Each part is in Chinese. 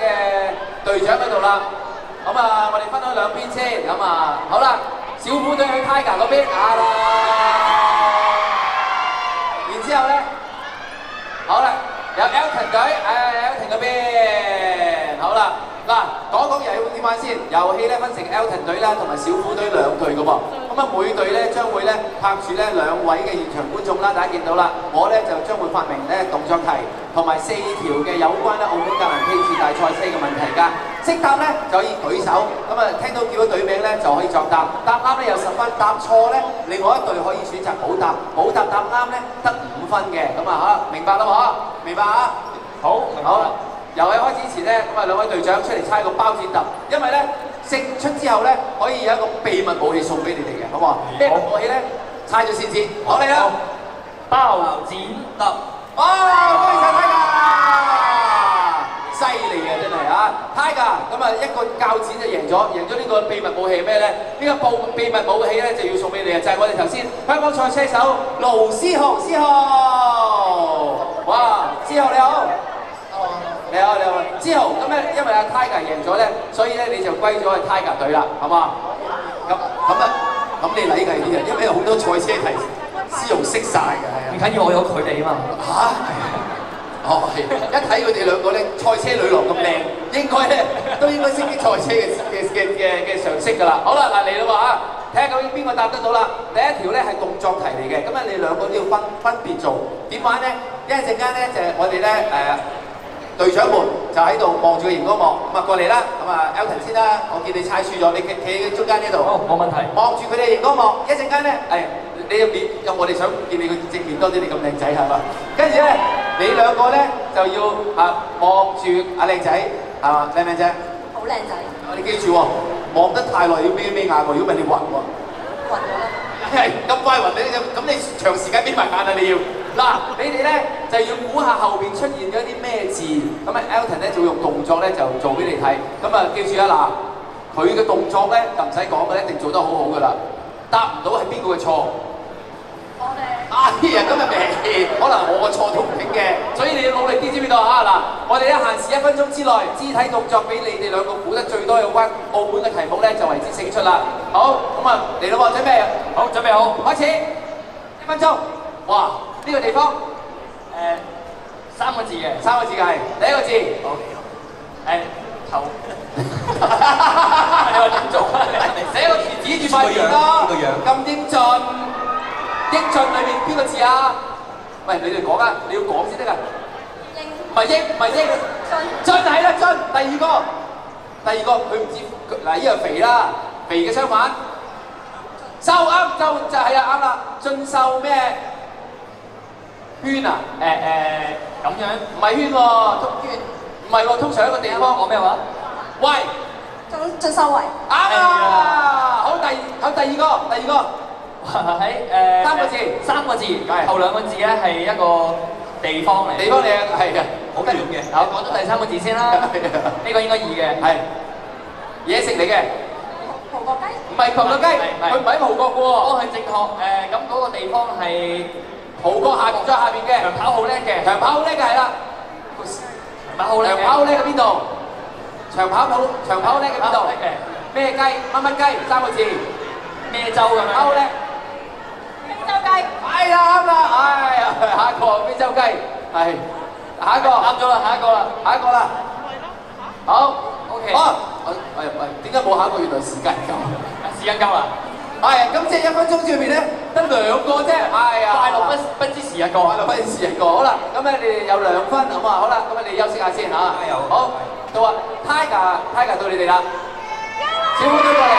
嘅隊長嗰度啦。咁啊，我哋分開兩邊先。咁啊，好啦，小虎隊去 Tiger 嗰邊啊啦。然之後咧，好啦，有 Elton 隊，誒 Elton 嗰邊，好啦。嗱，講講遊戲點玩先？遊戲咧分成 Elton 隊啦，同埋小虎隊兩隊嘅喎。咁啊，每隊咧將會咧拍住咧兩位嘅現場觀眾啦，大家見到啦。我咧就將會發明咧動作題，同埋四條嘅有關咧澳門格蘭披治大賽車嘅問題㗎。識答咧就可以舉手，咁啊聽到叫咗隊名咧就可以作答。答啱咧有十分，答錯咧另外一隊可以選擇補答，補答答啱咧得五分嘅。咁啊嚇，明白啦喎，明白啊？好，好。遊戲開始前咧，咁啊兩位隊長出嚟猜個包剪揼，因為咧勝出之後咧可以有一個秘密武器送俾你哋嘅，好唔好啊？咩武器咧？猜咗先知。好嚟啦！包剪揼。哇！恭喜晒 Tiger，犀利啊真係啊！Tiger 咁啊一個鉸剪就贏咗，贏咗呢個秘密武器係咩咧？呢個秘秘密武器咧就要送俾你啊！就係我哋頭先香港賽車手盧思豪，思豪，哇！思豪你好。你好，你好，之後咁咧，因為阿 Tiger 贏咗咧，所以咧你就歸咗去 Tiger 隊啦，好嘛？咁咁啊，咁你禮儀啲人，因為有好多賽車題，思豪識晒嘅，係。啊。唔緊要，我有佢哋啊嘛。嚇？哦，係。一睇佢哋兩個咧，賽車女郎咁靚，應該咧都應該識啲賽車嘅嘅嘅嘅嘅常識㗎啦。好啦，嗱嚟啦喎嚇，睇下究竟邊個答得到啦？第一條咧係。動作題嚟嘅，咁啊你兩個都要分分別做。點玩咧？一陣間咧就係。我哋咧誒。隊長們就喺度望住個熒光幕，咁啊過嚟啦，咁啊 Elton 先啦，我見你猜輸咗，你企企喺中間呢度，好，冇問題。望住佢哋熒光幕，一陣間咧，誒你入面，有我哋想見你個正面多啲，你咁靚仔係嘛？跟住咧，你兩個咧就要啊望住阿靚仔，係嘛？靚唔靚仔？好靚仔，你記住喎，望得太耐要眯眯眼喎，如果唔係你暈喎。暈咗啦。系咁快雲你咁你長時間邊埋眼啊你要。嗱，你哋咧就要估下後邊出現咗啲咩字，咁啊 Elton 咧就用動作咧就做俾你睇，咁啊記住啊嗱，佢嘅動作咧就唔使講嘅，一定做得好好噶啦，答唔到係邊個嘅錯？我哋哎呀，今日未，可能我個錯都唔定嘅，所以你要努力啲知唔知道啊？嗱，我哋咧限時一分鐘之內，肢體動作俾你哋兩個估得最多有關澳門嘅題目咧，就為之勝出啦。好，咁啊嚟啦。喎，準備，好，準備好，開始，一分鐘，哇！呢個地方，誒三個字嘅，三個字嘅係第一個字，好，誒頭。你話點做啊？寫個字指住塊面咯，咁英俊，英俊裏面邊個字啊？喂，你哋講啊，你要講先得㗎。英唔係英，唔係英，俊係啦，俊。第二個，第二個佢唔知嗱，呢個肥啦，肥嘅相反，瘦啱，就就係啊，啱啦，俊秀咩？圈啊？誒誒咁樣，唔係圈喎，通圈，唔係喎，通常一個地方講咩話？喂，俊俊秀圍，啱啊！好，第好第二個，第二個。喺誒三個字。三個字，係。後兩個字咧係一個地方嚟，地方嚟啊，係嘅，好遠嘅。我講咗第三個字先啦，呢個應該易嘅，係。嘢食嚟嘅，葡國雞，唔係葡國雞，佢唔係喺葡國嘅喎，都係正確。誒咁嗰個地方係葡國下再下邊嘅，長跑好叻嘅，長跑好叻嘅係啦，長跑好叻嘅，長跑好叻嘅邊度？長跑好長跑好叻嘅邊度？咩雞？乜乜雞？三個字，咩州咁樣？好叻。非洲雞，係啦啱啦，唉，下一個非洲雞，係下一個啱咗啦，下一個啦，下一個啦，好。OK 哦，我喂喂，點解冇下一個？原來時間夠。時間夠啦，係，咁即係一分鐘裏面咧得兩個啫，係啊，快樂不不知時日過，快樂不知時日過。好啦，咁咧你哋有兩分，好嘛？好啦，咁啊你休息下先嚇。加油好，到啊，Tiger，Tiger 到你哋啦，小虎隊過嚟，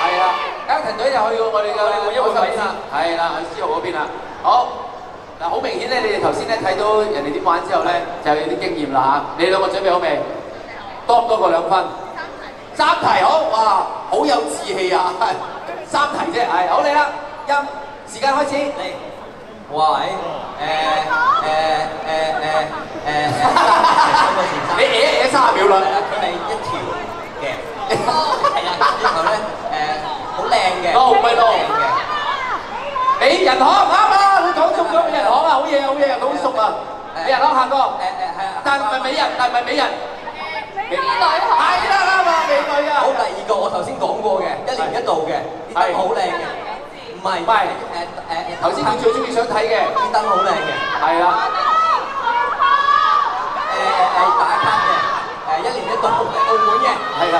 係啦，Elton 隊就去到我哋嘅一個位啦，係啦，去思豪嗰邊啦。好，嗱好明顯咧，你哋頭先咧睇到人哋點玩之後咧，就有啲經驗啦嚇。你兩個準備好未？多多過兩分？三題好，哇，好有志氣啊！三題啫，係好嚟啦，音時間開始。嚟，喂，誒誒誒誒誒，三個字三你誒一誒三十秒啦。係啦，佢係一條嘅，係啦，之後咧誒好靚嘅，哦唔係咯嘅，你人行啱啊！你講中咗人行啊，好嘢好嘢，好熟啊！誒人攞下個，誒誒係啊，但唔係美人，但唔係美人，美女學。係啦啱啊，美女啊好，第二個我頭先講過嘅，一年一度嘅，啲燈好靚嘅，唔係唔係誒誒頭先你最中意想睇嘅，啲燈好靚嘅，係啦，誒誒打卡嘅，誒一年一度澳門嘅，係啦，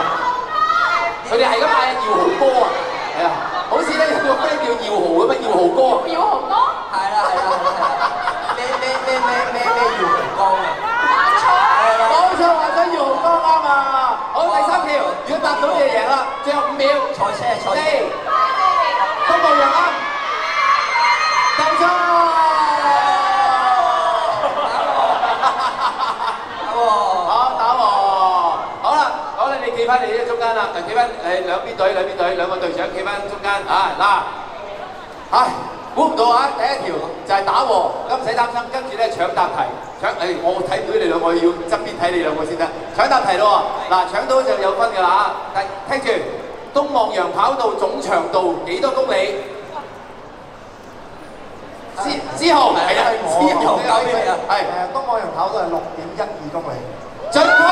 佢哋係咁嗌耀豪哥啊，係啊，好似咧有個 friend 叫耀豪咁啊，耀豪哥。耀豪哥。係啦係啦係啦，咩咩咩咩咩咩耀榮光嘅，錯。係啦，冇錯，話咗耀豪哥啱啊！好，第三條，如果答到你就贏啦，最後五秒。賽車賽四，車，都冇贏啱，鬥錯。打喎，好打和，好啦，好啦，你企翻嚟呢中間啦，誒企翻誒兩邊隊兩邊隊兩個隊長企翻中間啊嗱，唉估唔到啊，第一條就係打和，咁唔使擔心，跟住咧搶答題，搶誒我睇唔到你兩個，要側邊睇你兩個先得，搶答題咯喎，嗱搶到就有分㗎啦嚇，聽聽住東望洋跑道總長度幾多公里？之之後係啊，之後交俾你啊係。東望洋跑道係六點一二公里，準確。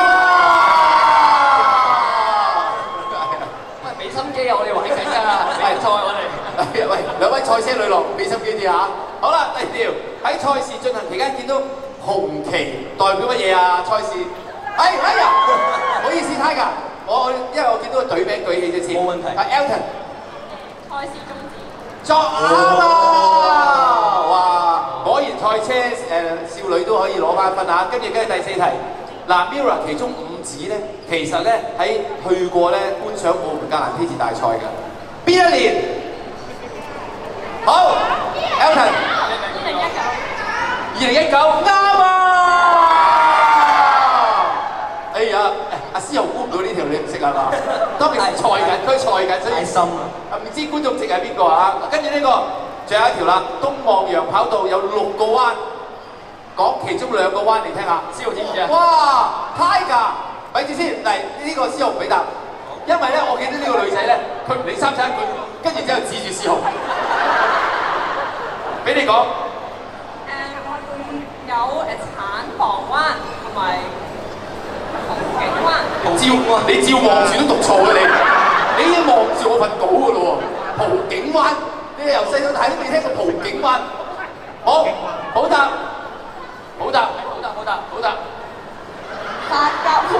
喂，俾心機啊！我哋玩緊㗎，比賽我哋。喂，兩位賽車女郎，俾心機啲嚇。好啦，第二條喺賽事進行期間見到紅旗代表乜嘢啊？賽事，哎哎呀，唔好意思，Tiger，我因為我見到個隊名舉起咗先。冇問題係 Elton。賽事終止。作啱啦！哇，果然賽車誒、少女都可以攞翻分啊！跟住跟住第四題，嗱 Mirror 其中五子咧，其實咧喺去過咧觀賞澳門格蘭披治大賽嘅，邊一年？好，Elton，二零一九。二零一九啱啊！哎呀，阿思豪估唔到呢條你唔識係嘛？當其時賽緊，佢賽緊，所以太。深啦，啊唔知觀眾席係邊個啊？跟住呢個，最後一條啦，東望洋跑道有六個彎，講其中兩個彎嚟聽下。思豪知唔知啊？哇，Tiger，咪住先，嚟呢個思豪唔俾答，因為咧我見到呢個女仔咧，佢唔理三七一句，跟住之後指住思豪，俾你講，誒有誒產房灣同埋紅景灣。照你照望住都讀錯嘅你，你已經望住我份稿嘅咯喎，葡景灣，你由細到大都未聽過葡景灣，好，好答，好答，好答好答好答。八甲灣、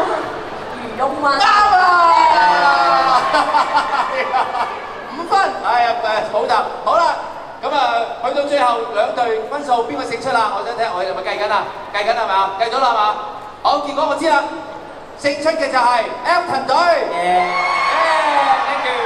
漁翁灣。啱啊！五分，哎呀誒，好答，好啦，咁啊，去到最後兩隊分數邊個勝出啦？我想聽，我哋係咪計緊啊？計緊係咪啊？計咗啦係嘛？好，結果我知啦，勝出嘅就係 Elton 隊。Thank you。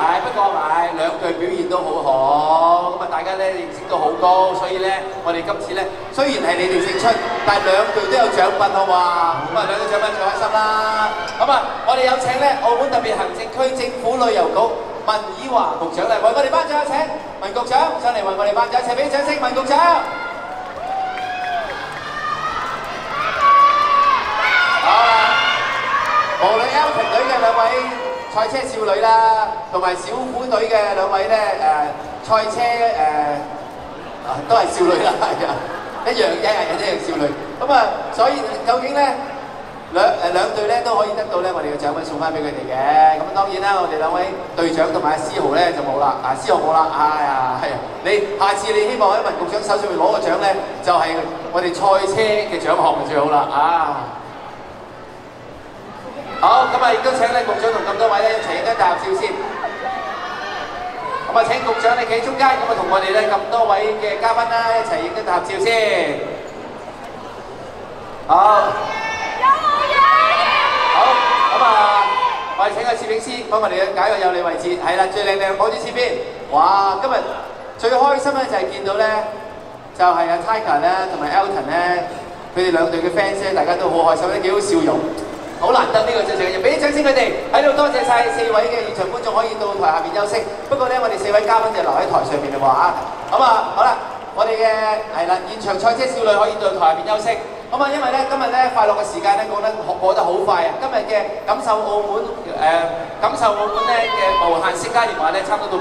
係不過係兩隊表現都好好，咁啊大家咧認識都好高，所以咧我哋今次咧雖然係你哋勝出，但係兩隊都有獎品好嘛？咁啊兩隊獎品最開心啦！咁啊，我哋有請咧澳門特別行政區政府旅遊局文以华局长嚟为我哋頒獎，有請文局长上嚟为我哋頒獎，一齊俾掌声，文局长。好啦。無論 Elton 隊嘅兩位赛车少女啦，同埋小虎队嘅两位咧誒賽車誒、啊都係少女啦，系啊，一样一樣一樣少女。咁啊，所以究竟咧兩誒兩隊咧都可以得到咧我哋嘅獎品送翻俾佢哋嘅。咁當然啦，我哋兩位隊長同埋阿思豪咧就冇啦，啊思豪冇啦，哎呀係啊，你下次你希望喺文局長手上面攞個獎咧，就係、我哋賽車嘅獎項就最好啦，啊！好，咁啊亦都請咧局長同咁多位咧一齊影張大合照先。咁啊請局長你企中間，咁啊同我哋咧咁多位嘅嘉賓啦一齊影張大合照先。好，咁啊，我哋請個攝影師幫我哋揀個有利位置，係啦，最靚靚攞住切邊。哇！今日最開心咧就係見到咧，就係阿 Tiger 咧同埋 Elton 咧，佢哋兩隊嘅 fans 咧，大家都好開心咧，幾好笑容。好難得呢個正正嘅，俾啲掌聲佢哋喺度，多謝晒四位嘅現場觀眾可以到台下邊休息。不過咧，我哋四位嘉賓就留喺台上面啦喎啊！咁啊，好啦，我哋嘅係啦，現場賽車少女可以到台下邊休息。咁啊，因為咧今日咧快樂嘅時間咧過得過得好快啊！今日嘅感受澳門誒、感受澳門咧嘅無限式嘉年華咧，差唔多到。